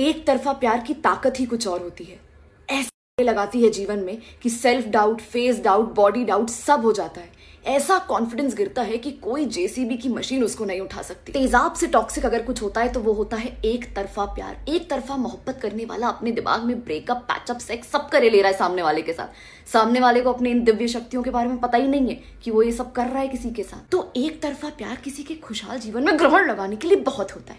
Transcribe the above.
एक तरफा प्यार की ताकत ही कुछ और होती है। ऐसे लगाती है जीवन में कि self doubt face doubt body doubt सब हो जाता है। ऐसा कॉन्फिडेंस गिरता है कि कोई जेसीबी की मशीन उसको नहीं उठा सकती। तेजाब से टॉक्सिक अगर कुछ होता है तो वो होता है एक तरफा प्यार। एक तरफा मोहब्बत करने वाला अपने दिमाग में ब्रेकअप पैचअप सेक्स सब करे ले रहा है सामने वाले के साथ। सामने वाले को अपने इन दिव्य शक्तियों के बारे में पता ही नहीं है कि वो ये सब कर रहा है किसी के साथ। तो एक तरफा प्यार किसी के खुशहाल जीवन में ग्रहण लगाने के लिए बहुत होता है।